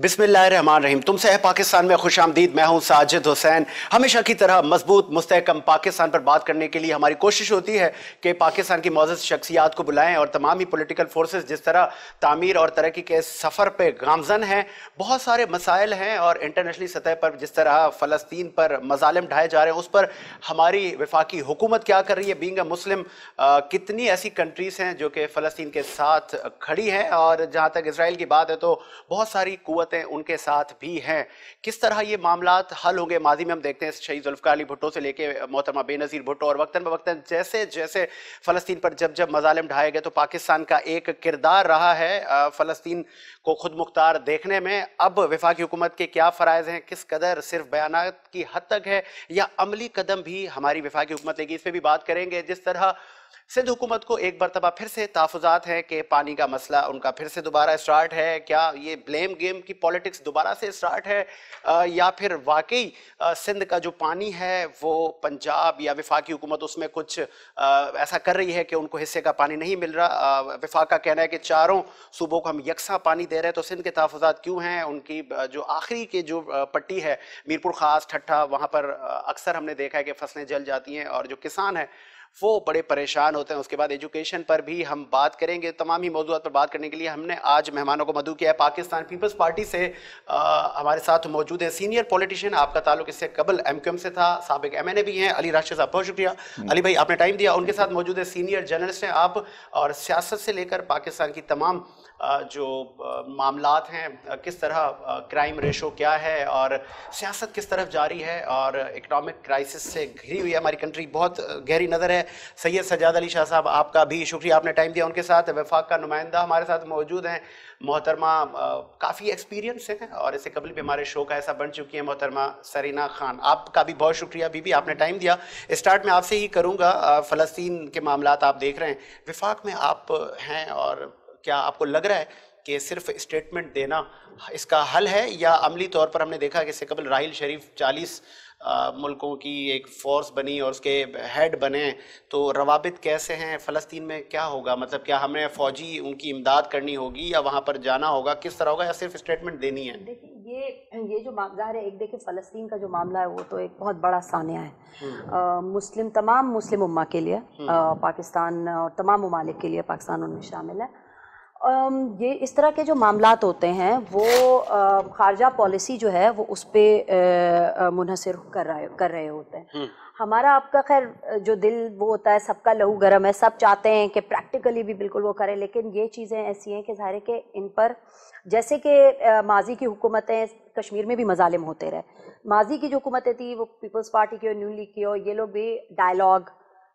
बिस्मिल्लाहमान रहीम तुमसे है पाकिस्तान में खुश आमदीद। मैं हूँ साजिद हुसैन। हमेशा की तरह मज़बूत मुस्तकम पाकिस्तान पर बात करने के लिए हमारी कोशिश होती है कि पाकिस्तान की मौजूद शख्सियात को बुलाएँ और तमाम ही पोलिटिकल फोर्सेस जिस तरह तामीर और तरक्की के सफ़र पर गामजन हैं, बहुत सारे मसाइल हैं और इंटरनेशनली सतह पर जिस तरह फ़लस्तीन पर मजालम ढाए जा रहे हैं, उस पर हमारी विफाकी हुकूमत क्या कर रही है? बींग मुस्लिम कितनी ऐसी कंट्रीज़ हैं जो कि फ़लस्तीन के साथ खड़ी हैं? और जहाँ तक इसराइल की बात है तो बहुत सारी कुतें उनके साथ भी हैं। किस तरह ये मामला हल होंगे? माजी में हम देखते हैं शहीद जुल्फ़ार अली भुट्टो से लेके मोहतरमा बेनज़ीर भुट्टो और वक्ता बवक्ता जैसे जैसे फ़लस्तीन पर जब जब मजालम ढाए गए तो पाकिस्तान का एक किरदार रहा है फ़लस्तीन को खुद मुख्तार देखने में। अब विफाकी हुकूमत के क्या फ़रज़ हैं? किस कदर सिर्फ़ बयान की हद तक है? या अमली कदम भी हमारी विफाकी हुकूमत लेगी? इस पर भी बात करेंगे। जिस तरह सिंध हुकूमत को एक मरतबा फिर से तहफात हैं कि पानी का मसला उनका फिर से दोबारा स्टार्ट है। क्या ये ब्लेम गेम की पॉलिटिक्स दोबारा से स्टार्ट है आ, या फिर वाकई सिंध का जो पानी है वो पंजाब या विफाकी हुकूमत उसमें कुछ आ, ऐसा कर रही है कि उनको हिस्से का पानी नहीं मिल रहा? विफाक का कहना है कि चारों सूबों को हम यकसा पानी दे रहे हैं तो सिंध के तहफात क्यों हैं? उनकी जो आखिरी की जो पट्टी है मीरपुर ख़ास ठट्ठा वहाँ पर अक्सर हमने देखा है कि फ़सलें जल जाती हैं और जो किसान है वो बड़े परेशान होते हैं। उसके बाद एजुकेशन पर भी हम बात करेंगे। तमाम ही मौजूद पर बात करने के लिए हमने आज मेहमानों को मधु किया है। पाकिस्तान पीपल्स पार्टी से आ, हमारे साथ मौजूद है। सीनियर पॉलिटिशियन आपका ताल्लुक इससे कबल एम क्यूम से था। सबक एम भी हैं। अली राशिद साहब बहुत शुक्रिया। हम्म। अली भाई आपने टाइम दिया। उनके साथ मौजूद है। सीनियर जर्नलिस्ट हैं आप। और सियासत से लेकर पाकिस्तान की तमाम जो मामला हैं किस तरह क्राइम रेशो क्या है और सियासत किस तरफ़ जारी है और इकनॉमिक क्राइसिस से घिरी हुई हमारी कंट्री बहुत गहरी नज़र है। सैयद सजाद अली शाह साहब, आपका भी शुक्रिया, आपने टाइम दिया उनके साथ। वफाक का नुमाइंदा हमारे साथ मौजूद हैं। मोहतरमा काफ़ी एक्सपीरियंस है और इससे कबल भी हमारे शो का ऐसा बन चुकी है मोहतरमा सरीना खान। आपका भी बहुत शुक्रिया बीबी आपने टाइम दिया। स्टार्ट में आपसे ही करूँगा फ़लस्तीन के मामला आप देख रहे हैं। विफाक में आप हैं और क्या आपको लग रहा है कि सिर्फ़ स्टेटमेंट देना इसका हल है? या अमली तौर पर हमने देखा कि इससे कबल राहिल शरीफ चालीस मुल्कों की एक फ़ोर्स बनी और उसके हेड बने तो रवाबित कैसे हैं? फ़लस्तीन में क्या होगा? मतलब क्या हमें फ़ौजी उनकी इमदाद करनी होगी या वहाँ पर जाना होगा? किस तरह होगा या सिर्फ़ स्टेटमेंट देनी है? देखिए ये ये जो ज़ाहिर है एक देखिए फ़लस्तीन का जो मामला है वो तो एक बहुत बड़ा सानिया है। हम्म। मुस्लिम तमाम मुस्लिम उम्मा के लिए हम्म। पाकिस्तान और तमाम ममालिक के लिए पाकिस्तान उनमें शामिल है। ये इस तरह के जो मामला होते हैं वो खारजा पॉलिसी जो है वो उस पर मुनहसर कर रहे कर रहे होते हैं हम्म। हमारा आपका खैर जो दिल वो होता है सबका लहू गर्म है सब चाहते हैं कि प्रैक्टिकली भी बिल्कुल वो करें लेकिन ये चीज़ें ऐसी हैं कि ज़ाहिर है कि इन पर जैसे कि माजी की हुकूमतें कश्मीर में भी मजालिम होते रहे माजी की जो हुकूमतें थी वो पीपल्स पार्टी की और न्यू लीग की और ये लोग भी डायलॉग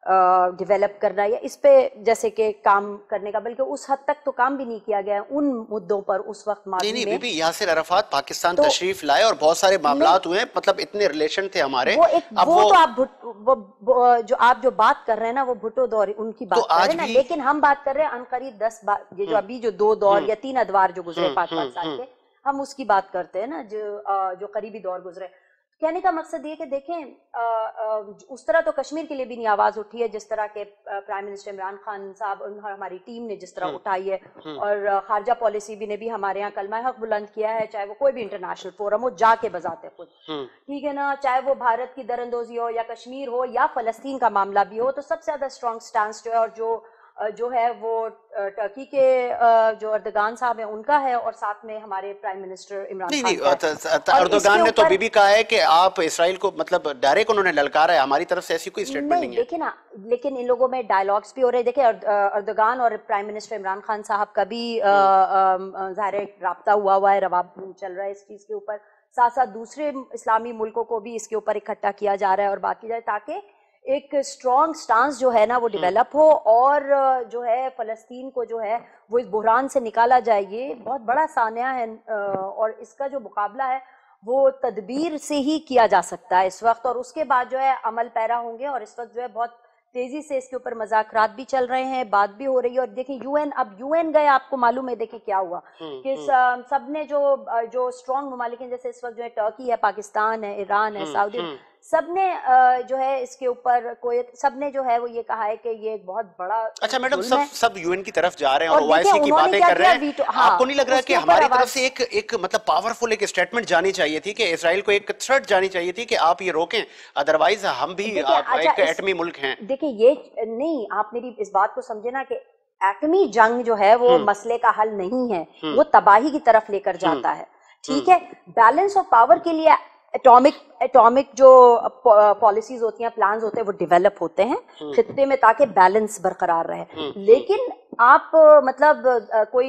डेवलप करना या इस पे जैसे कि काम करने का बल्कि उस हद तक तो काम भी नहीं किया गया उन मुद्दों पर उस वक्त नहीं नहीं बीबी यासिर अरफात पाकिस्तान तो, तशरीफ़ लाए और बहुत सारे मामला हुए मतलब इतने रिलेशन थे हमारे। वो एक अब वो, वो तो आप वो, वो, जो आप जो बात कर रहे हैं ना वो भुट्टो दौर उनकी बात तो कर रहे हैं ना। लेकिन हम बात कर रहे हैं अनकरीब दस बार ये जो हम्म। अभी जो दो दौर हम्म। या तीन अदवार जो गुजरे हम्म, पाँच पाँच साल के हम उसकी बात करते हैं ना जो जो करीबी दौर गुजरे। कहने का मकसद ये कि देखें आ, आ, उस तरह तो कश्मीर के लिए भी नहीं आवाज़ उठी है जिस तरह के प्राइम मिनिस्टर इमरान खान साहब हमारी टीम ने जिस तरह हम्म, उठाई है हम्म। और खारजा पॉलिसी भी ने भी हमारे यहाँ कलमा हक बुलंद किया है चाहे वो कोई भी इंटरनेशनल फोरम हो जाके बजाते खुद हम्म। ठीक है ना चाहे वो भारत की दरअंदोजी हो या कश्मीर हो या फलस्तीन का मामला भी हो तो सबसे ज़्यादा स्ट्रॉन्ग स्टांस जो है और जो जो है वो टर्की के जो अर्दगान साहब हैं उनका है और साथ में हमारे प्राइम मिनिस्टर इमरान नहीं नहीं अर्दगान ने तो अभी भी कहा है कि आप इसराइल को मतलब डायरेक्ट उन्होंने ललकारा है हमारी तरफ़ से ऐसी कोई स्टेटमेंट नहीं, नहीं है। देखिए ना लेकिन इन लोगों में डायलॉग्स भी हो रहे हैं। देखिए अर्दगान और प्राइम मिनिस्टर इमरान खान साहब का भी हम्म। ज़ाहिर रबता हुआ हुआ है रवाब चल रहा है इस चीज़ के ऊपर। साथ साथ दूसरे इस्लामी मुल्कों को भी इसके ऊपर इकट्ठा किया जा रहा है और बात की जाए ताकि एक स्ट्रॉन्ग स्टांस जो है ना वो डेवलप हम्म। हो और जो है फ़लस्तीन को जो है वो इस बुहरान से निकाला जाए ये बहुत बड़ा सानिया है और इसका जो मुकाबला है वो तदबीर से ही किया जा सकता है इस वक्त और उसके बाद जो है अमल पैरा होंगे और इस वक्त जो है बहुत तेज़ी से इसके ऊपर मज़ाक भी चल रहे हैं बात भी हो रही है और देखिए यूएन अब यूएन गए आपको मालूम है देखिए क्या हुआ हम्म, कि हम्म। सबने जो जो स्ट्रॉन्ग ममालिक हैं जैसे इस वक्त जो है टर्की है पाकिस्तान है ईरान है सऊदी सबने जो है इसके ऊपर कोई सबने जो है वो ये कहा है कि ये एक बहुत बड़ा अच्छा मैडम सब सब यूएन की तरफ़ जा रहे हैं और ओआईसी की बातें कर रहे हैं हाँ, आपको नहीं लग रहा कि हमारी तरफ़ से एक एक मतलब पावरफुल एक स्टेटमेंट जानी चाहिए थी कि इसराइल को एक थ्रेट जानी चाहिए थी कि आप ये रोकें अदरवाइज़ हम भी अच्छा, एक एटमी मुल्क हैं देखिए ये नहीं आप मेरी इस बात को समझे ना कि एटमी जंग जो है वो हम्म। मसले का हल नहीं है हम्म। वो तबाही की तरफ़ लेकर हम्म। जाता है ठीक है बैलेंस ऑफ़ पावर के लिए एटॉमिक एटॉमिक जो पॉलिसीज़ होती हैं प्लान्स होते हैं वो डेवलप होते हैं खत्ते में ताकि बैलेंस बरकरार रहे। लेकिन आप मतलब कोई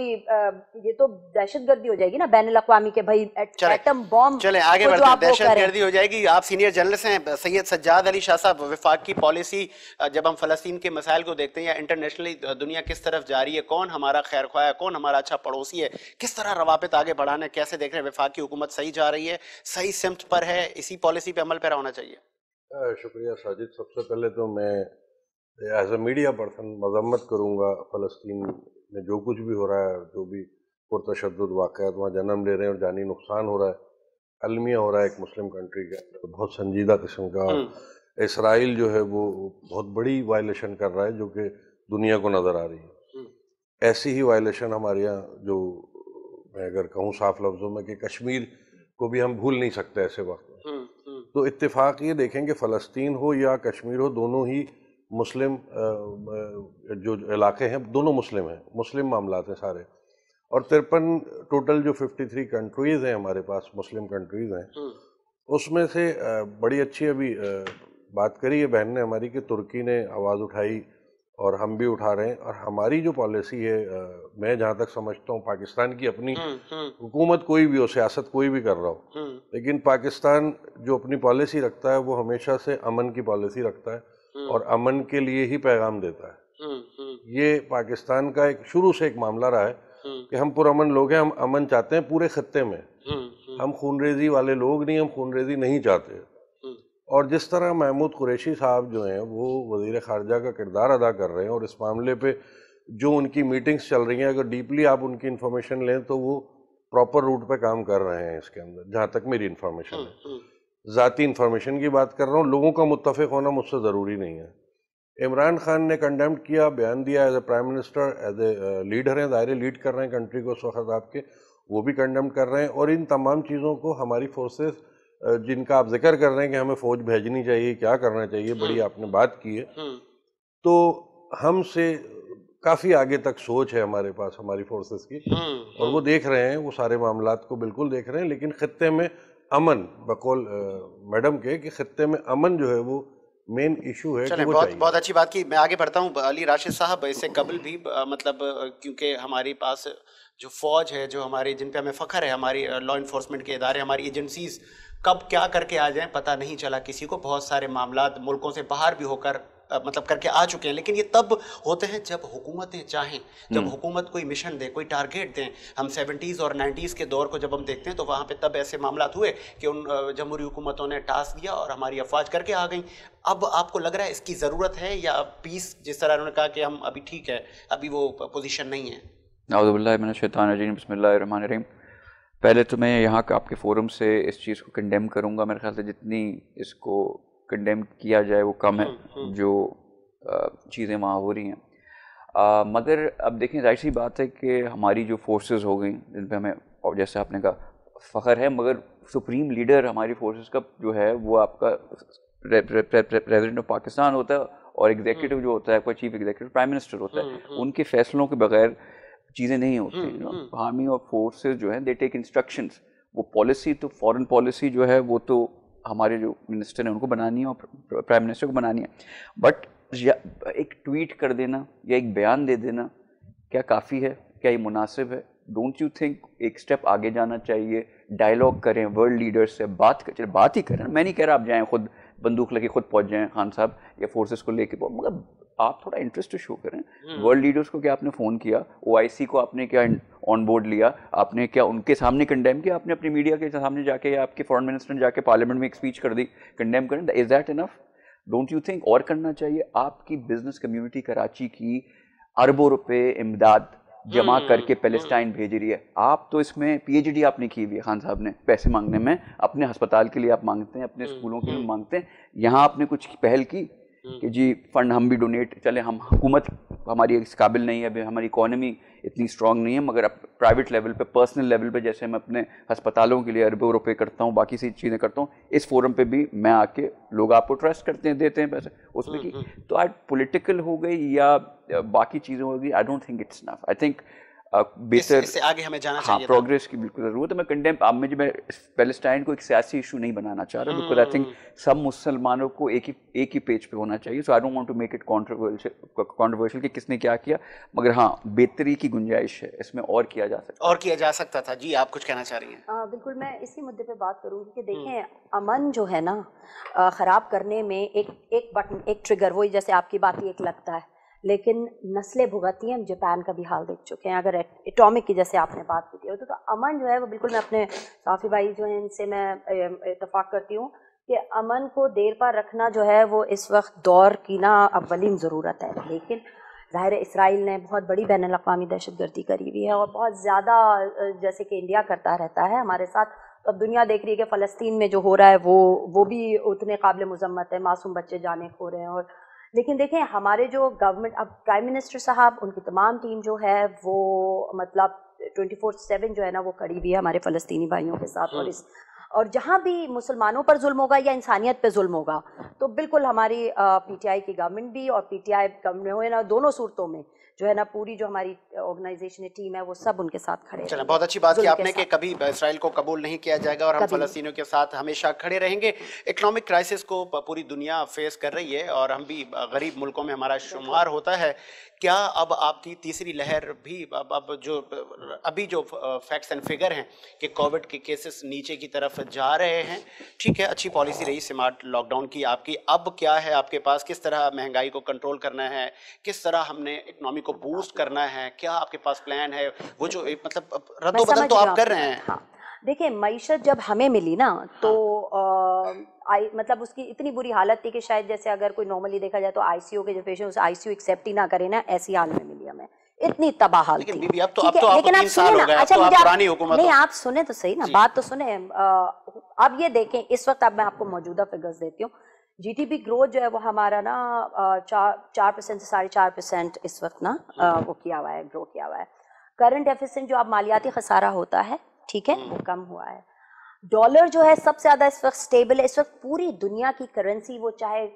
ये तो दहशत गर्दी हो जाएगी ना बैन अवी के भाई एटम बॉम्ब चले आगे बढ़ते हैं। दहशत गर्दी हो जाएगी। आप सीनियर जर्नलिस्ट हैं सैयद सज्जाद अली शाह साहब विफाक की पॉलिसी जब हम फलस्तीन के मसाइल को देखते हैं या इंटरनेशनली दुनिया किस तरफ़ जा रही है कौन हमारा खैर ख्वाह है कौन हमारा अच्छा पड़ोसी है किस तरह रवाबित आगे बढ़ाना कैसे देख रहे हैं विफाक की हुकूमत सही जा रही है सही सिमत पर है इसी पॉलिसी पे अमल पैरा होना चाहिए। शुक्रिया साजिद। सबसे पहले तो मैं एज ए मीडिया पर्सन मजम्मत करूँगा फ़लस्तीन में जो कुछ भी हो रहा है जो भी पुरतशद वाक़ वहाँ जन्म ले रहे हैं और जानी नुकसान हो रहा है अलमिया हो रहा है एक मुस्लिम कंट्री के तो बहुत संजीदा किस्म का हम्म। इसराइल जो है वो बहुत बड़ी वायलेशन कर रहा है जो कि दुनिया को नज़र आ रही है हम्म। ऐसी ही वायलेशन हमारे यहाँ जो मैं अगर कहूँ साफ़ लफ्ज़ों में कि कश्मीर को भी हम भूल नहीं सकते ऐसे वक्त में हम्म, तो इत्तेफाक ये देखें कि फ़लस्तीन हो या कश्मीर हो दोनों ही मुस्लिम जो इलाके हैं दोनों मुस्लिम हैं मुस्लिम मामला हैं सारे और तिरपन टोटल जो 53 कंट्रीज़ हैं हमारे पास मुस्लिम कंट्रीज़ हैं हम्म। उसमें से बड़ी अच्छी अभी बात करी है बहन ने हमारी कि तुर्की ने आवाज़ उठाई और हम भी उठा रहे हैं और हमारी जो पॉलिसी है मैं जहाँ तक समझता हूँ पाकिस्तान की अपनी हम्म, हम्म। हुकूमत कोई भी हो सियासत कोई भी कर रहा हो लेकिन पाकिस्तान जो अपनी पॉलिसी रखता है वो हमेशा से अमन की पॉलिसी रखता है। और अमन के लिए ही पैगाम देता है। हम्म, हम्म। ये पाकिस्तान का एक शुरू से एक मामला रहा है कि हम पुरअमन लोग हैं हम अमन चाहते हैं पूरे खत्ते में। हम खूनरेजी वाले लोग नहीं हम खूनरेजी नहीं चाहते। और जिस तरह महमूद कुरैशी साहब जो हैं वो वज़ीर खारजा का किरदार अदा कर रहे हैं और इस मामले पे जो उनकी मीटिंग्स चल रही हैं अगर डीपली आप उनकी इन्फॉर्मेशन लें तो वो प्रॉपर रूट पे काम कर रहे हैं इसके अंदर जहाँ तक मेरी इन्फॉर्मेशन है। ज़ाती इन्फॉर्मेशन की बात कर रहा हूँ। लोगों का मुतफ़ होना मुझसे ज़रूरी नहीं है। इमरान खान ने कंडेम किया बयान दिया as a prime minister as a leader हैं दायरे लीड कर रहे हैं कंट्री को उस वक्त आपके वो भी कंडेम कर रहे हैं। और इन तमाम चीज़ों को हमारी फोर्सेस जिनका आप ज़िक्र कर रहे हैं कि हमें फ़ौज भेजनी चाहिए क्या करना चाहिए बड़ी हम्म। आपने बात की है। हम्म। तो हमसे काफ़ी आगे तक सोच है हमारे पास हमारी फोर्सेस की। हम्म, और वो देख रहे हैं वो सारे मामला को बिल्कुल देख रहे हैं लेकिन खत्े में अमन बकौल मैडम के कि खत्े में अमन जो है वो मेन इशू है चले, वो बहुत बहुत अच्छी बात की। मैं आगे बढ़ता हूँ। अली राशिद साहब इससे कबल भी मतलब क्योंकि हमारे पास जो फौज है जो हमारी जिन पे हमें फ़ख्र है हमारी लॉ इन्फोर्समेंट के इदारे हमारी एजेंसीज कब क्या करके आ जाएँ पता नहीं चला। किसी को बहुत सारे मामला मुल्कों से बाहर भी होकर मतलब करके आ चुके हैं। लेकिन ये तब होते हैं जब हुकूमतें चाहें जब हम्म। हुकूमत कोई मिशन दे कोई टारगेट दें। हम सेवेंटीज़ और नाइन्टीज़ के दौर को जब हम देखते हैं तो वहाँ पे तब ऐसे मामला हुए कि उन जमहूरी हुकूमतों ने टास्क दिया और हमारी अफवाज करके आ गई। अब आपको लग रहा है इसकी ज़रूरत है या पीस जिस तरह उन्होंने कहा कि हम अभी ठीक है अभी वो पोजिशन नहीं है? बसमीम पहले तो मैं यहाँ आपके फोरम से इस चीज़ को कंडेम करूँगा। मेरे ख्याल से जितनी इसको कंडेम किया जाए वो कम है हम्म, हम्म। जो चीज़ें वहाँ हो रही हैं। मगर अब देखें ज़ाहिर सी बात है कि हमारी जो फोर्सेस हो गई जिन पर हमें और जैसे आपने कहा फ़ख्र है मगर सुप्रीम लीडर हमारी फोर्सेस का जो है वो आपका प्रेसिडेंट ऑफ़ पाकिस्तान होता है और एग्जीक्यूटिव जो होता है आपका चीफ एग्जीक्यूटिव प्राइम मिनिस्टर होता है। हम्म, उनके फैसलों के बगैर चीज़ें नहीं होती आर्मी और फोर्सेज जो हैं दे टेक इंस्ट्रक्शंस वो पॉलिसी तो फॉरेन पॉलिसी जो है वो तो हमारे जो मिनिस्टर हैं, उनको बनानी है और प्राइम मिनिस्टर को बनानी है। बट एक ट्वीट कर देना या एक बयान दे देना, क्या काफ़ी है? क्या ये मुनासिब है? डोंट यू थिंक एक स्टेप आगे जाना चाहिए? डायलॉग करें वर्ल्ड लीडर्स से बात कर बात ही करें। मैं नहीं कह रहा आप जाएँ, खुद बंदूक लेके खुद पहुँच जाएँ, खान साहब, या फोर्सेस को लेके मतलब आप थोड़ा इंटरेस्ट शो करें। World hmm. लीडर्स को क्या आपने फ़ोन किया? ओआईसी को आपने क्या ऑन बोर्ड लिया? आपने क्या उनके सामने कंडेम किया? आपने अपनी मीडिया के सामने जाके या आपके फॉरेन मिनिस्टर ने जाके पार्लियामेंट में एक स्पीच कर दी कंडेम करें is that enough don't you think और करना चाहिए? आपकी बिज़नेस कम्युनिटी कराची की अरबों रुपए इमदाद जमा हम्म, करके पैलेस्टाइन भेज रही है। आप तो इसमें पीएचडी आपने की हुई है खान साहब ने पैसे मांगने में। अपने अस्पताल के लिए आप मांगते हैं अपने स्कूलों के लिए मांगते हैं। यहाँ आपने कुछ पहल की? कि जी फंड हम भी डोनेट चले हम हुकूमत हमारी इस काबिल नहीं है अभी हमारी इकोनॉमी इतनी स्ट्रांग नहीं है मगर अब प्राइवेट लेवल पे पर्सनल लेवल पे जैसे मैं अपने अस्पतालों के लिए अरबों रुपए करता हूँ बाकी सी चीज़ें करता हूँ इस फोरम पे भी मैं आके लोग आपको ट्रस्ट करते हैं देते हैं पैसे। उसमें की तो आज पोलिटिकल हो गई या बाकी चीज़ें हो गई I don't think it's enough I think बेहतर इससे आगे हमें जाना हाँ चाहिए प्रोग्रेस की बिल्कुल ज़रूरत है। मैं कंडेम अब मुझे मैं पैलेस्टाइन को एक सियासी इशू नहीं बनाना चाह रहा बिकॉज़ आई थिंक सब मुसलमानों को एक ही एक ही पेज पे होना चाहिए। So I don't want to make it controversial controversial कि किसने क्या किया। मगर हाँ बेहतरी की गुंजाइश है। इसमें और किया जा सकता और किया जा सकता था। जी आप कुछ कहना चाह रही हैं। बिल्कुल मैं इसी मुद्दे पर बात करूँगी कि देखें अमन जो है ना खराब करने में एक एक बटन एक ट्रिगर वही जैसे आपकी बात एक लगता है। लेकिन नस्लें भुगतती हैं हम जापान का भी हाल देख चुके हैं। अगर एटॉमिक की जैसे आपने बात की थी तो, तो अमन जो है वो बिल्कुल मैं अपने साफी भाई जो हैं इनसे मैं इतफाक करती हूँ कि अमन को देर पर रखना जो है वो इस वक्त दौर की ना अव्वलीन ज़रूरत है। लेकिन ज़ाहिर इसराइल ने बहुत बड़ी बैन अवी दहशत गर्दी करी हुई है और बहुत ज़्यादा जैसे कि इंडिया करता रहता है हमारे साथ। तो अब दुनिया देख रही है कि फ़लस्तीन में जो हो रहा है वो वो भी उतने काबिल मजम्मत है मासूम बच्चे जाने खो रहे हैं और लेकिन देखें हमारे जो गवर्नमेंट अब प्राइम मिनिस्टर साहब उनकी तमाम टीम जो है वो मतलब ट्वेंटी फोर सेवन जो है ना वो कड़ी हुई है हमारे फ़लस्तनी भाइयों के साथ और इस और जहाँ भी मुसलमानों पर जुल्म होगा या इंसानियत पर म होगा तो बिल्कुल हमारी पीटीआई की गवर्नमेंट भी और पीटीआई गवर्नमेंट हो ना दोनों सूरतों में जो है ना पूरी जो हमारी ऑर्गेनाइजेशन है टीम है वो सब उनके साथ खड़े चलो बहुत अच्छी बात की आपने कि कभी इसराइल को कबूल नहीं किया जाएगा और हम फलस्तियों के साथ हमेशा खड़े रहेंगे। इकोनॉमिक क्राइसिस को पूरी दुनिया फेस कर रही है और हम भी गरीब मुल्कों में हमारा शुमार होता है। क्या अब आपकी तीसरी लहर भी अब अब जो अभी जो फैक्ट्स एंड फिगर हैं कि कोविड के केसेस नीचे की तरफ़ जा रहे हैं ठीक है अच्छी पॉलिसी रही स्मार्ट लॉकडाउन की आपकी। अब क्या है आपके पास? किस तरह महँगाई को कंट्रोल करना है? किस तरह हमने इकोनॉमी को बूस्ट करना है क्या आपके पास प्लान है? वो जो मतलब रद्दोबदल तो आप कर रहे हैं। हाँ। देखिए मीशत जब हमें मिली ना तो हाँ। आई मतलब उसकी इतनी बुरी हालत थी कि शायद जैसे अगर कोई नॉर्मली देखा जाए तो आईसीयू के जो पेशेंट उसे आईसीयू एक्सेप्ट ही ना करे ना ऐसी हाल में मिली हमें। इतनी तबाह हाल थी। लेकिन अब तो, अब तो लेकिन आप सुने ना। अच्छा मुझे आप नहीं आप सुने तो सही ना बात तो सुने। अब ये देखें इस वक्त अब मैं आपको मौजूदा फिगर्स देती हूँ। जीडीपी ग्रोथ जो है वो हमारा ना चार चार परसेंट से साढ़े चार परसेंट इस वक्त ना वो किया हुआ है ग्रो किया हुआ है। करंट डेफिसिट जो अब मालियाती खसारा होता है ठीक है वो हम्म। कम हुआ है। डॉलर जो है सबसे ज़्यादा इस वक्त स्टेबल है इस वक्त पूरी दुनिया की करेंसी वो चाहे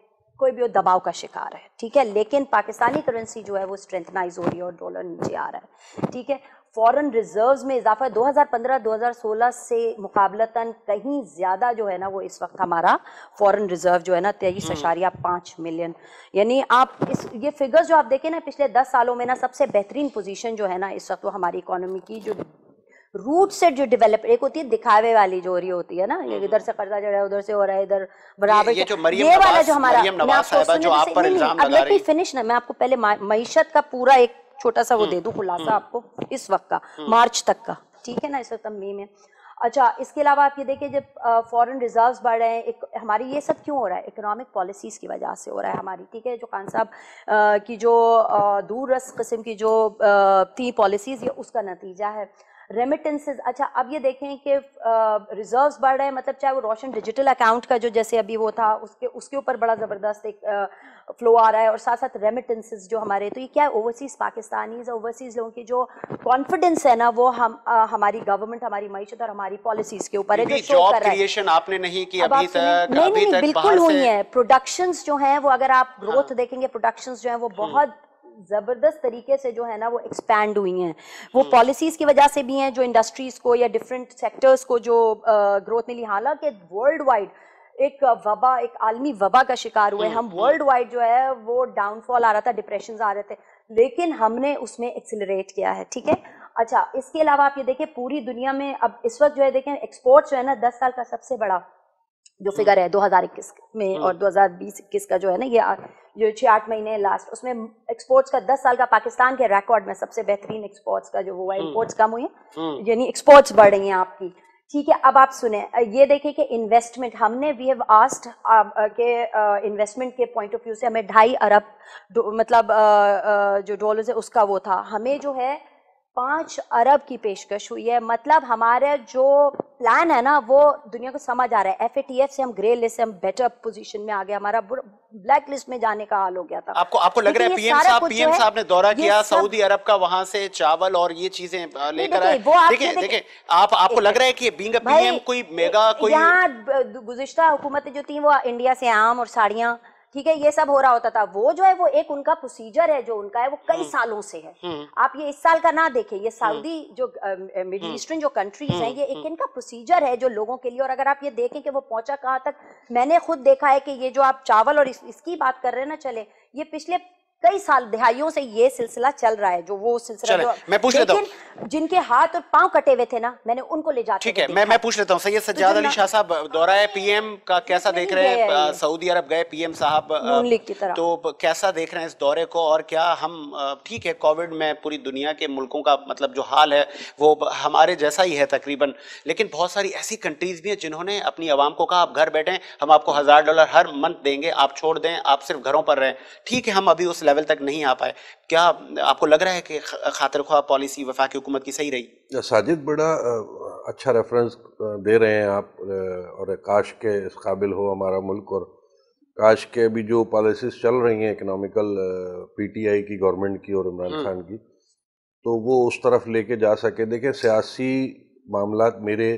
कोई भी वो दबाव का शिकार है ठीक है। लेकिन पाकिस्तानी करेंसी जो है वो स्ट्रेंथनाइज हो रही है और डॉलर नीचे आ रहा है ठीक है। फॉरेन रिजर्व्स में इजाफा 2015-2016 से मुकाबलतन कहीं ज़्यादा जो है ना वो इस वक्त हमारा फॉरेन रिज़र्व जो है ना तेईस हम्म। अशारिया पाँच मिलियन। यानी आप इस ये फिगर्स जो आप देखें ना पिछले दस सालों में ना सबसे बेहतरीन पोजीशन जो है ना इस वक्त वो हमारी इकोनॉमी की जो रूट से जो डेवलप एक होती है दिखावे वाली जो रही होती है ना ये इधर से कर्जा चढ़ा है उधर से हो रहा है इधर बराबर ये, ये, ये वाला जो हमारा मैं आपको फिनिश ना मैं आपको पहले मीशत का पूरा एक छोटा सा वो हम्म, दे दूँ खुलासा हम्म। आपको इस वक्त का हम्म। मार्च तक का ठीक है ना इस वक्त मई में अच्छा इसके अलावा आप ये देखिए जब फॉरेन रिजर्व्स बढ़ रहे हैं एक हमारी ये सब क्यों हो रहा है इकोनॉमिक पॉलिसीज़ की वजह से हो रहा है हमारी ठीक है जो खान साहब की जो दूर रस किस्म की जो थी पॉलिसीज़ ये उसका नतीजा है रेमिटेंसेज अच्छा अब ये देखें कि रिजर्व्स बढ़ रहे हैं मतलब चाहे वो रोशन डिजिटल अकाउंट का जो जैसे अभी वो था उसके उसके ऊपर बड़ा ज़बरदस्त एक फ्लो आ रहा है और साथ साथ रेमिटेंसेज जो हमारे तो ये क्या है ओवरसीज़ पाकिस्तानीज ओवरसीज़ लोगों की जो कॉन्फिडेंस है ना वो हम आ, हमारी गवर्नमेंट हमारी मीशत और हमारी पॉलिसीज़ के ऊपर है जो शो कर रहा है आपने नहीं की अभी तक नहीं नहीं बिल्कुल हुई है प्रोडक्शन जो है वो अगर आप ग्रोथ हाँ। देखेंगे प्रोडक्शन जो है वो हम्म। बहुत ज़बरदस्त तरीके से जो है ना वो एक्सपैंड हुई हैं वो पॉलिसीज़ हम्म। की वजह से भी हैं जो इंडस्ट्रीज़ को या डिफरेंट सेक्टर्स को जो ग्रोथ मिली हालाँकि वर्ल्ड वाइड एक वबा एक आलमी वबा का शिकार हुए। हम्म, हम वर्ल्ड हम्म। वाइड जो है वो डाउनफॉल आ रहा था डिप्रेशन आ रहे थे। लेकिन हमने उसमें एक्सिलरेट किया है ठीक है? अच्छा इसके अलावा आप ये देखें पूरी दुनिया में अब इस वक्त जो है देखें एक्सपोर्ट जो है ना दस साल का सबसे बड़ा जो फिगर है 2021 में और 2020-21 का जो है ना ये जो छः आठ महीने लास्ट उसमें एक्सपोर्ट्स का दस साल का पाकिस्तान के रिकॉर्ड में सबसे बेहतरीन एक्सपोर्ट्स का जो हुआ है इम्पोर्ट्स हम्म। कम हुई है। हम्म। यानी एक्सपोर्ट्स बढ़ रही हैं आपकी। ठीक है अब आप सुने। ये देखें कि इन्वेस्टमेंट हमने वी हैव आस्ट के इन्वेस्टमेंट के पॉइंट ऑफ़ व्यू से हमें ढाई अरब मतलब आ, आ, जो डॉलर्स है उसका वो था। हमें जो है पाँच अरब की पेशकश हुई है। मतलब हमारे जो प्लान है ना वो दुनिया को समझ आ रहा है। एफ़ से हम ग्रे लिस्ट से हम बेटर पोजीशन में आ गए। हमारा ब्लैक लिस्ट में जाने का हाल हो गया था। आपको आपको लग रहा है पीएम साहब पीएम साहब ने दौरा किया सऊदी अरब का वहाँ से चावल और ये चीज़ें लेकर आए। देखिए देखिए आप आपको लग रहा है कि बीइंग पीएम कोई मेगा कोई यहाँ गुजश्ता हुकूमतें जो थी वो इंडिया से आम और साड़ियाँ ठीक है ये सब हो रहा होता था वो जो है वो एक उनका प्रोसीजर है जो उनका है वो कई हम्म। सालों से है हम्म। आप ये इस साल का ना देखें ये सऊदी हम्म। जो मिडिल ईस्टर्न जो कंट्रीज़ हैं ये एक इनका प्रोसीजर है जो लोगों के लिए और अगर आप ये देखें कि वो पहुँचा कहाँ तक मैंने खुद देखा है कि ये जो आप चावल और इस, इसकी बात कर रहे हैं ना चले ये पिछले कई साल दिहाइयों से ये सिलसिला चल रहा है जो वो सिलसिला मैं पूछ लेता हूँ। जिनके हाथ और पाँव कटे हुए थे ना मैंने उनको ले जाते ठीक है मैं मैं पूछ लेता हूँ सैयद सज्जाद अली शाह साहब दौरा है पीएम का कैसा देख रहे हैं? सऊदी अरब गए पीएम साहब की तरह। तो कैसा देख रहे हैं इस दौरे को और क्या हम ठीक है कोविड में पूरी दुनिया के मुल्कों का मतलब जो हाल है वो हमारे जैसा ही है तकरीबन। लेकिन बहुत सारी ऐसी कंट्रीज़ भी हैं जिन्होंने अपनी आवाम को कहा आप घर बैठे हम आपको हज़ार डॉलर हर मंथ देंगे आप छोड़ दें आप सिर्फ़ घरों पर रहें। ठीक है हम अभी उस लेवल तक नहीं आ पाए क्या आपको लग रहा है कि खातिर ख्वाह पॉलिसी वफाक हुकूमत की सही रही साजिद बड़ा अच्छा रेफरेंस दे रहे हैं आप और काश के इस काबिल हो हमारा मुल्क और काश के अभी जो पॉलिसीज़ चल रही हैं इकोनॉमिकल पीटीआई की गवर्नमेंट की और इमरान हम्म। खान की तो वो उस तरफ़ लेके जा सके देखें सियासी मामला मेरे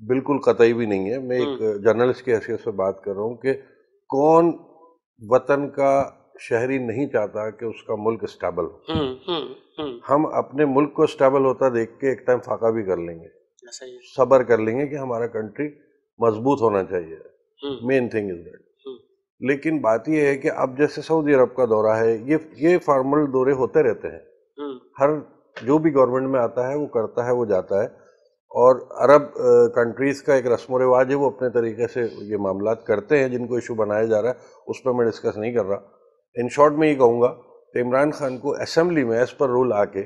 बिल्कुल कतई भी नहीं है मैं एक जर्नलिस्ट हम्म। की हैसियत से बात कर रहा हूँ कि कौन वतन का शहरी नहीं चाहता कि उसका मुल्क स्टेबल हो। हम्म, हम्म, हम्म। हम अपने मुल्क को स्टेबल होता देख के एक टाइम फाका भी कर लेंगे। सबर कर लेंगे कि हमारा कंट्री मज़बूत होना चाहिए। मेन थिंग इज़ दैट लेकिन बात यह है कि अब जैसे सऊदी अरब का दौरा है ये ये फॉर्मल दौरे होते रहते हैं। हर जो भी गवर्नमेंट में आता है वो करता है वो जाता है। और अरब कंट्रीज़ का एक रस्म रिवाज है वो अपने तरीके से ये मामला करते हैं जिनको इशू बनाया जा रहा है उस पर मैं डिस्कस नहीं कर रहा। इन शॉर्ट में ये कहूँगा तो इमरान खान को असेंबली में एज पर रूल आके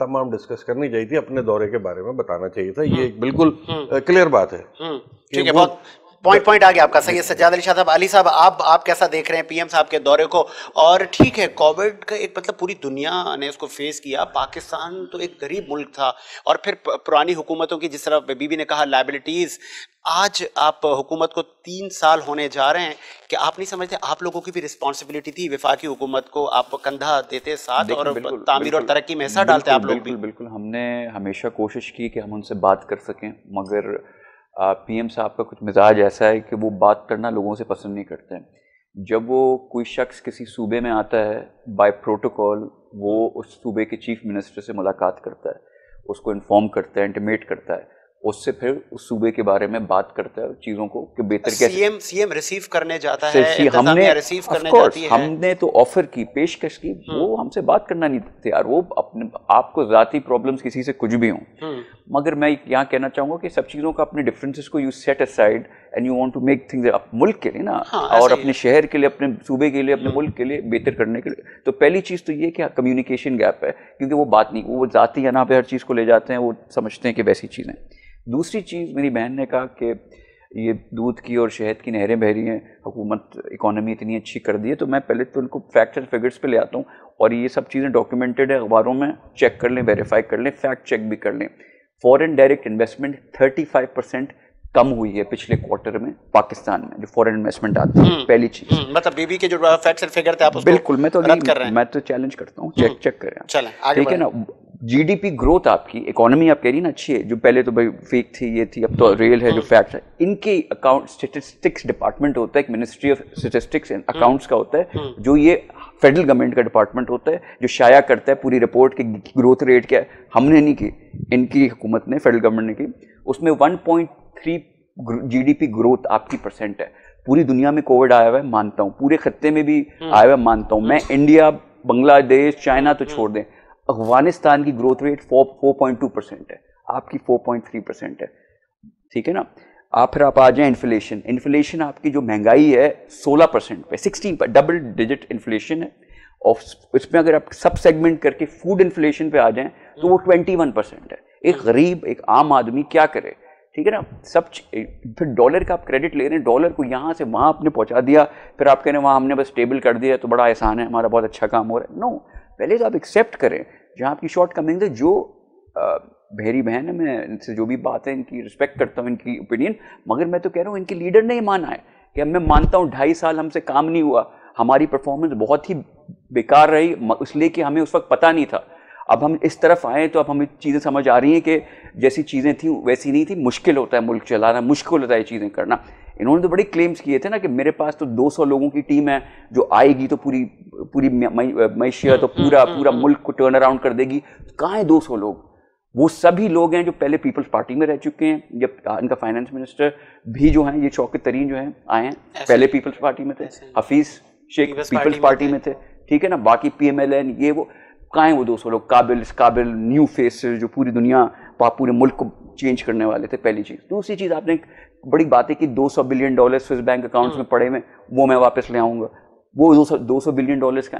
तमाम डिस्कस करनी चाहिए थी अपने दौरे के बारे में बताना चाहिए था ये हम्म। एक बिल्कुल क्लियर हम्म। बात है हम्म। ठीक है बहुत पॉइंट पॉइंट आ गया आपका। सही है सज्जाद अली शाह साहब अली साहब आप आप कैसा देख रहे हैं? पीएम साहब के दौरे को? और ठीक है कोविड का एक मतलब पूरी दुनिया ने उसको फेस किया। पाकिस्तान तो एक गरीब मुल्क था। और फिर पुरानी हुकूमतों की जिस तरह बीबी ने कहा लाइबिलिटीज़ आज आप हुकूमत को तीन साल होने जा रहे हैं कि आप नहीं समझते आप लोगों की भी रिस्पॉन्सिबिलिटी थी विफाकी हुकूमत को आप कंधा देते साथ और तामीर और तरक्की में हिस्सा डालते आप लोग बिल्कुल बिल्कुल। हमने हमेशा कोशिश की कि हम उनसे बात कर सकें मगर पीएम साहब का कुछ मिजाज ऐसा है कि वो बात करना लोगों से पसंद नहीं करते हैं। जब वो कोई शख्स किसी सूबे में आता है बाय प्रोटोकॉल वो उस सूबे के चीफ मिनिस्टर से मुलाकात करता है, उसको इन्फॉर्म करता है इंटीमेट करता है। उससे फिर उस सूबे के बारे में बात करता है चीज़ों को कि बेहतर कैसे सीएम सीएम रिसीव करने जाता है हमने रिसीव करने course, जाती है हमने तो ऑफ़र की पेशकश की हम्म। वो हमसे बात करना नहीं तैयार वो अपने आपको जाती प्रॉब्लम्स किसी से कुछ भी हों हम्म। मगर मैं यहाँ कहना चाहूँगा कि सब चीज़ों का अपने डिफरेंसेस को you set aside and you want to make things मुल्क के लिए ना हाँ, और अपने शहर के लिए अपने सूबे के लिए अपने हम्म। मुल्क के लिए बेहतर करने के लिए तो पहली चीज़ तो ये कि कम्युनिकेशन गैप है क्योंकि वो बात नहीं वो जाती है ना पे हर चीज़ को ले जाते हैं वो समझते हैं कि वैसी चीज़ें दूसरी चीज़ मेरी बहन ने कहा कि ये दूध की और शहद की नहरें बह रही हैं हुकूमत इकोनॉमी इतनी अच्छी कर दी है तो मैं पहले तो उनको फैक्ट एंड फिगर्स पे ले आता हूँ और ये सब चीज़ें डॉक्यूमेंटेड है अखबारों में चेक कर लें वेरीफाई कर लें फैक्ट चेक भी कर लें। फॉरेन डायरेक्ट इन्वेस्टमेंट 35 परसेंट कम हुई है पिछले क्वार्टर में पाकिस्तान में जो फॉरेन इन्वेस्टमेंट आती है हम्म, पहली चीज़। हम्म, मतलब बीबी के जो फैक्ट्स एंड फिगर थे आप बिल्कुल मैं तो रद्द कर रहे हैं। मैं तो चैलेंज करता हूँ चेक चेक करें ठीक है ना? जीडीपी ग्रोथ आपकी इकोनॉमी आप कह रही ना अच्छी है। जो पहले तो भाई फेक थी ये थी अब तो रियल है जो फैक्ट हम्म। है। इनके अकाउंट स्टेटिस्टिक्स डिपार्टमेंट होता है एक ministry of statistics and accounts का होता है जो ये फेडरल गवर्नमेंट का डिपार्टमेंट होता है जो शाया करता है पूरी रिपोर्ट के ग्रोथ रेट क्या है। हमने नहीं की इनकी हुकूमत ने फेडरल गवर्नमेंट ने की। उसमें 1.3 जीडीपी ग्रोथ आपकी परसेंट है। पूरी दुनिया में कोविड आया हुआ है मानता हूँ। पूरे खत्ते में भी हम्म। आया हुआ है मानता हूँ। मैं इंडिया बांग्लादेश चाइना तो छोड़ दें। अफ़गानिस्तान की growth rate four four point two percent है। आपकी फोर पॉइंट थ्री परसेंट है। ठीक है ना? आप फिर आप आ जाए इन्फ्लेशन इन्फ्लेशन आपकी जो महँगाई है सोलह परसेंट पे सिक्सटीन पर डबल डिजिट इन्फ्लेशन है। और इसमें अगर आप सब सेगमेंट करके फ़ूड इन्फ्लेशन पे आ जाएँ तो वो ट्वेंटी वन परसेंट है। एक गरीब एक आम आदमी क्या करे? ठीक है ना? सब फिर डॉलर का आप क्रेडिट ले रहे हैं डॉलर को यहाँ से वहाँ आपने पहुँचा दिया। फिर आप कह रहे हैं वहाँ हमने बस स्टेबल कर दिया तो बड़ा आसान है हमारा बहुत अच्छा काम हो रहा है। नो पहले तो आप एक्सेप्ट करें। जहाँ आपकी शॉर्ट कमिंग है, जो बहरी बहन है, मैं इनसे जो भी बात है इनकी रिस्पेक्ट करता हूँ, इनकी ओपिनियन मगर मैं तो कह रहा हूँ, इनके लीडर ने ही माना है कि मैं मानता हूँ, ढाई साल हमसे काम नहीं हुआ, हमारी परफॉर्मेंस बहुत ही बेकार रही इसलिए कि हमें उस वक्त पता नहीं था। अब हम इस तरफ़ आए तो अब हमें चीज़ें समझ आ रही हैं कि जैसी चीज़ें थी वैसी नहीं थी। मुश्किल होता है मुल्क चलाना मुश्किल होता है ये चीज़ें करना। इन्होंने तो बड़े क्लेम्स किए थे ना कि मेरे पास तो 200 लोगों की टीम है जो आएगी तो पूरी पूरी मैशियत तो पूरा पूरा मुल्क को टर्न अराउंड कर देगी। तो कहाँ है 200 लोग? वो सभी लोग हैं जो पहले पीपल्स पार्टी में रह चुके हैं जब इनका फाइनेंस मिनिस्टर भी जो हैं ये शौकत तरीन जो हैं आए हैं। पहले पीपल्स पार्टी में थे। हफीज शेख पीपल्स पार्टी में थे। ठीक है ना? बाकी पी एम एल एन ये वो कहाँ हैं वो दो सौ लोग काबिल काबिल न्यू फेस जो पूरी दुनिया पूरे मुल्क को चेंज करने वाले थे पहली चीज़। दूसरी चीज़ आपने एक बड़ी बात है कि 200 billion dollar Swiss bank accounts में पड़े हुए वो मैं वापस ले आऊँगा। वो दो सौ बिलियन डॉलर्स का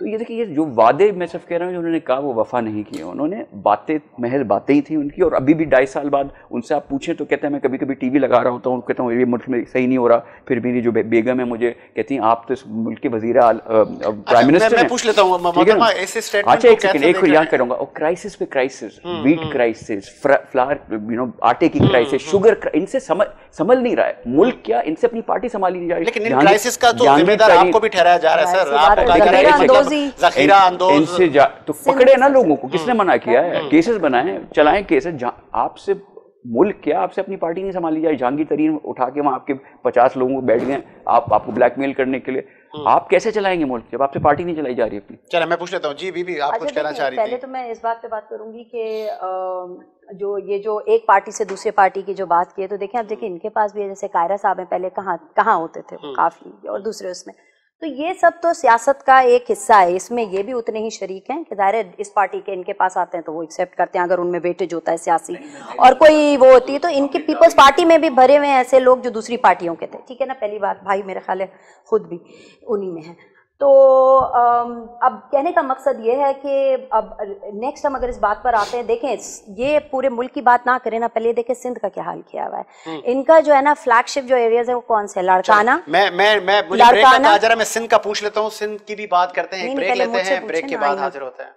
तो ये देखिए ये जो वादे मैं सिर्फ़ कह रहा हूँ जो उन्होंने कहा वो वफा नहीं किए। उन्होंने बातें महज बातें ही थी उनकी और अभी भी ढाई साल बाद उनसे आप पूछें तो कहते हैं मैं कभी कभी टीवी लगा रहा होता हूँ कहता हूँ ये मुल्क में सही नहीं हो रहा फिर मेरी जो बेगम है मुझे कहती हैं आप तो इस मुल्क के वज़ीर प्राइम मिनिस्टर मैं पूछ लेता हूँ अच्छा एक सेकंड एक यहाँ करूँगा। और क्राइसिस पे crisis wheat crisis flour you know आटे की क्राइसिस हम्म, शुगर हम्म। इनसे समझ समझ नहीं रहा है। मुल्क क्या इनसे अपनी पार्टी संभाली नहीं जा रही? लेकिन क्राइसिस का तो जिम्मेदार आपको भी ठहराया जा रहा है सर। जखीरा इनसे तो पकड़े ना लोगों को? किसने मना किया है? Cases hmm. बनाए चलाए केसेस? आपसे मुल्क क्या आपसे अपनी पार्टी नहीं संभाली जाए? जहांगीर तरीन उठा के वहाँ आपके पचास लोगों को बैठ गए आप आपको ब्लैकमेल करने के लिए। हम्म। आप कैसे चलाएँगे मुल्क? जब आपसे पार्टी नहीं चलाई जा रही अपनी। चलो मैं पूछ लेता हूँ। जी बीबी आप अच्छा, कुछ कहना चाह रही पहले तो मैं इस बात पे बात करूँगी कि जो ये जो एक पार्टी से दूसरे पार्टी की जो बात की है तो देखिए आप देखिए इनके पास भी जैसे कायरा साहब हैं पहले कहाँ कहाँ होते थे। काफ़ी और दूसरे उसमें। तो ये सब तो सियासत का एक हिस्सा है इसमें ये भी उतने ही शरीक हैं कि ज़ाहिर इस पार्टी के इनके पास आते हैं तो वो एक्सेप्ट करते हैं अगर उनमें वेटेज होता है सियासी। और कोई वो होती है तो इनकी पीपल्स पार्टी में भी भरे हुए हैं ऐसे लोग जो दूसरी पार्टियों के थे। ठीक है ना पहली बात भाई मेरे ख्याल है खुद भी उन्हीं में है। तो अब कहने का मकसद ये है कि अब नेक्स्ट हम अगर इस बात पर आते हैं देखें ये पूरे मुल्क की बात ना करें ना पहले देखें सिंध का क्या हाल किया हुआ है। हम्म। इनका जो है ना फ्लैगशिप जो एरियाज़ है वो कौन से लाड़काना मैं मैं मैं मुझे ब्रेक मैं सिंध का पूछ लेता हूँ सिंध की भी बात करते हैं ब्रेक लेते हैं ब्रेक के बाद हाजिर होते हैं।